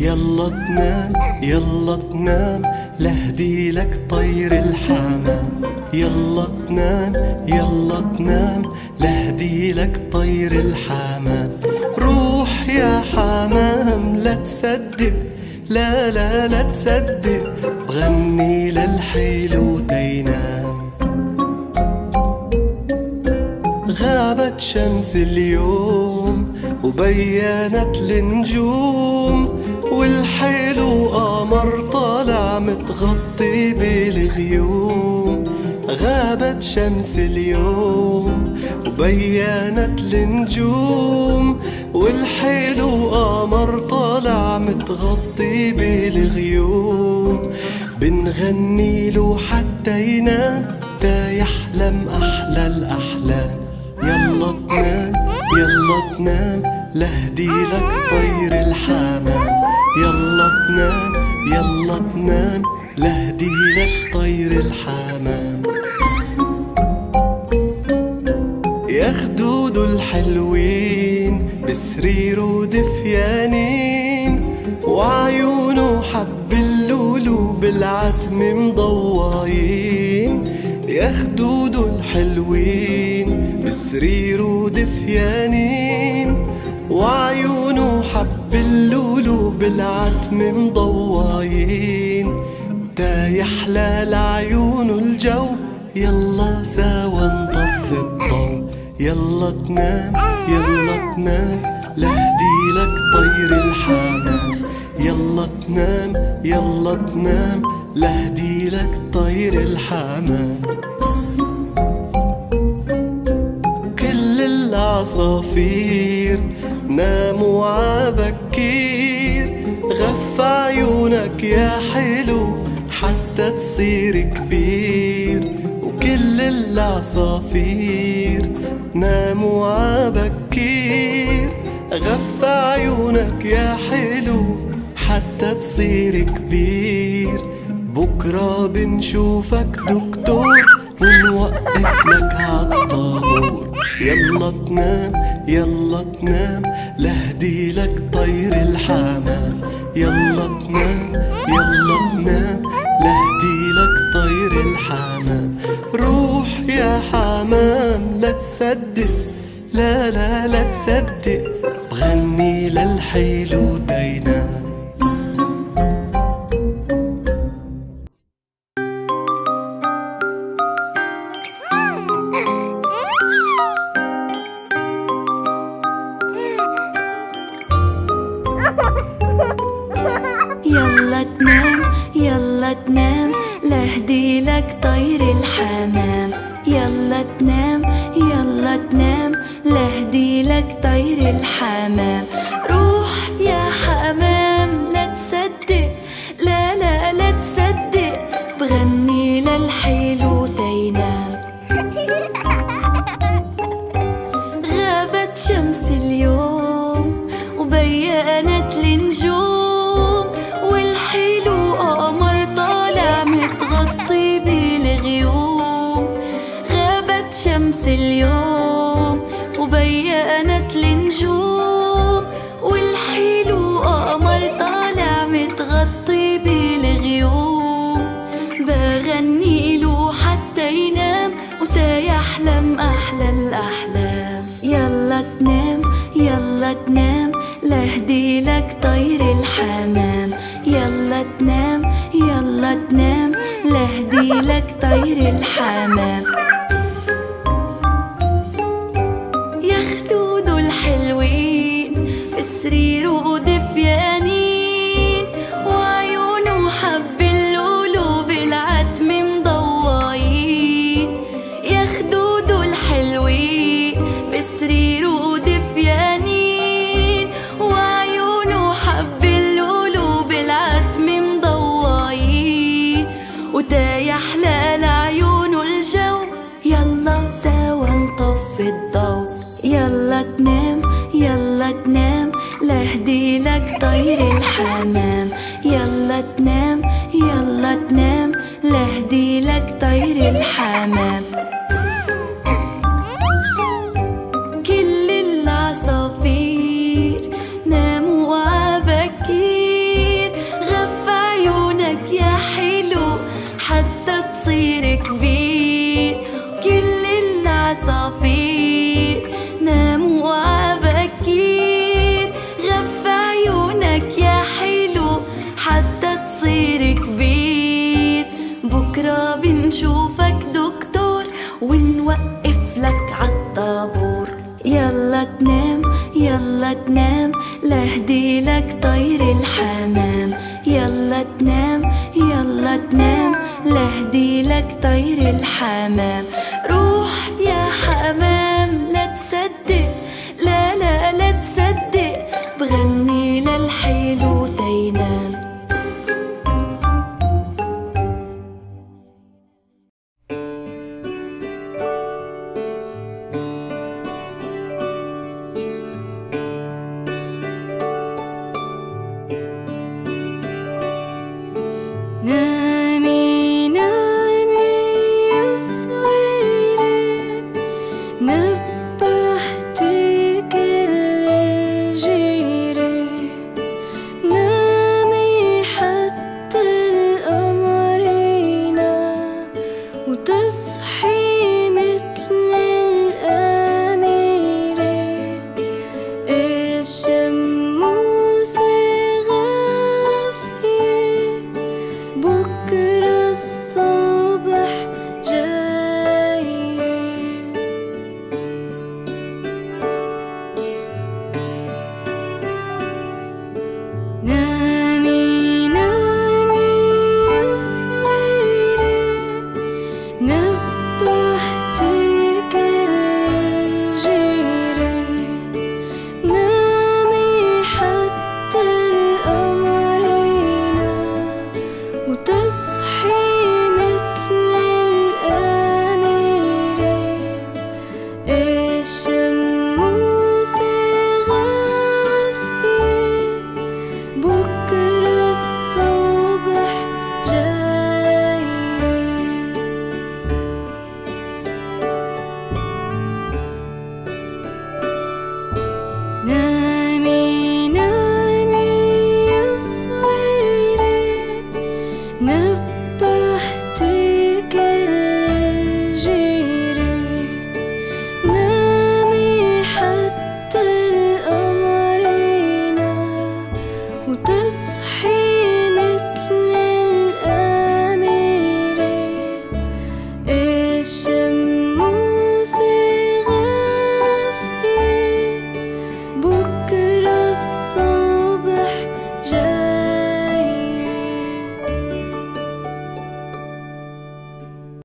يلا تنام يلا تنام لهدي لك طير الحمام يلا تنام يلا تنام لهدي لك طير الحمام روح يا حمام لا تصدق لا لا لا تصدق بغني للحلو تينام غابت شمس اليوم وبينت النجوم والحلو قمر طالع متغطي بالغيوم غابت شمس اليوم وبينت النجوم والحلو قمر طالع متغطي بالغيوم. بنغني له حتى ينام تا يحلم أحلى الأحلام. يلا تنام يلا تنام لهدي لك طير الحمام. يلا تنام يلا تنام لهدي لك طير الحمام. يا خدود الحلوين بسرير ودفيانين. وعيونه حب اللولو بالعتم مضوايين يا خدود الحلوين بسرير ودفيانين. وعيونه حب بالعتم مضوايين تا يحلى لعيونه الجو. يلا سوا نطفي الضو يلا تنام يلا تنام. لهدي لك طير الحمام. يلا تنام يلا تنام. لهدي لك طير الحمام. كل العصافير ناموا عبكير. غف عيونك يا حلو حتى تصير كبير وكل العصافير ناموا عبكير. غف عيونك يا حلو حتى تصير كبير. بكرة بنشوفك دكتور ونوقف لك يلا تنام يلا تنام لهدي لك طير الحمام. يلا تنام يلا تنام لهدي لك طير الحمام. روح يا حمام لا تصدق لا لا لا تصدق. بغني للحلو دينام الحمام. وبينت النجوم الحمام يلا تنام يلا تنام. لهدي لك طير الحمام. 늘 是。